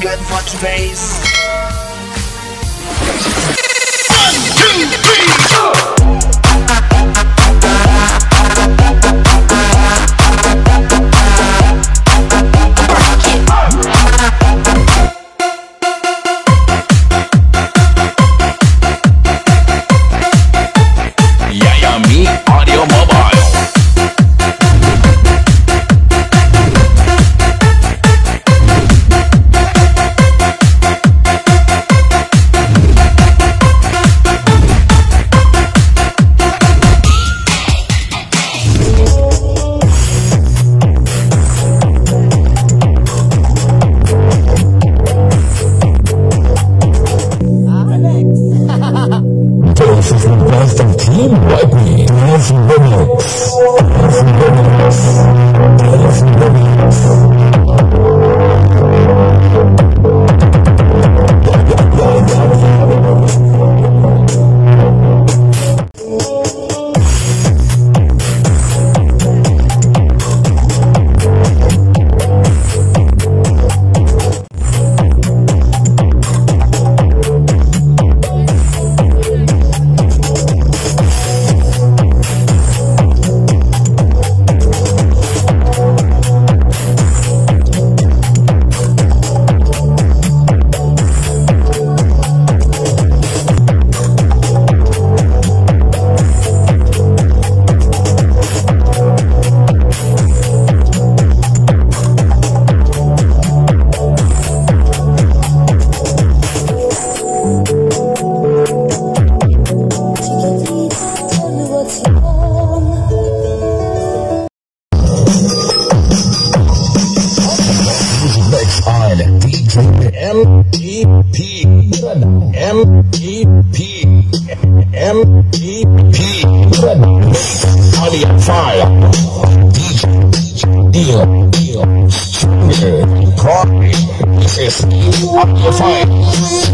good for today's. Yayammy is the best of Team On DJ MEP. Audio file. DJ Deal. Deal. Stronger. This is audio file.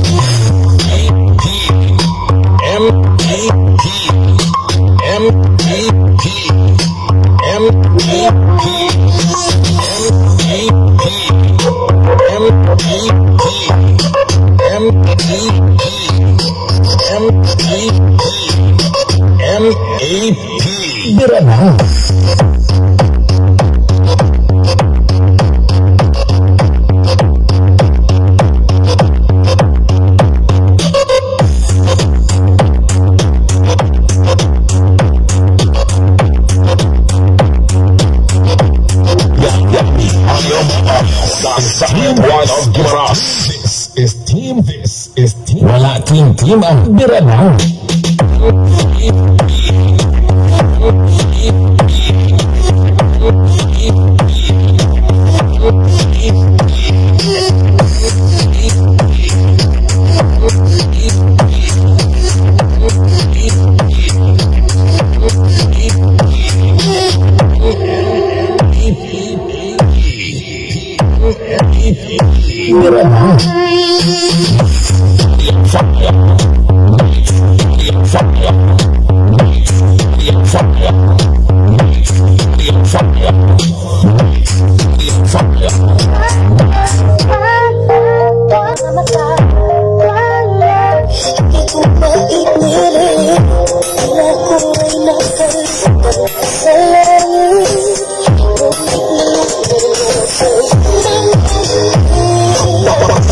M-E-P. M-E-P. يتيما بربعون Mira,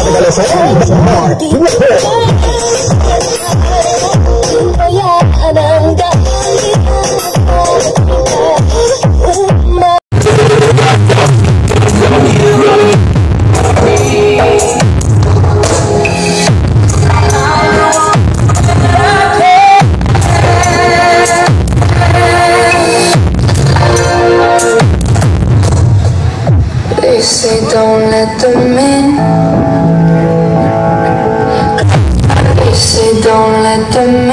Regresó. Don't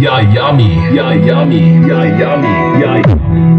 Yummy, yummy, yummy, yummy, yeah, yummy, yeah.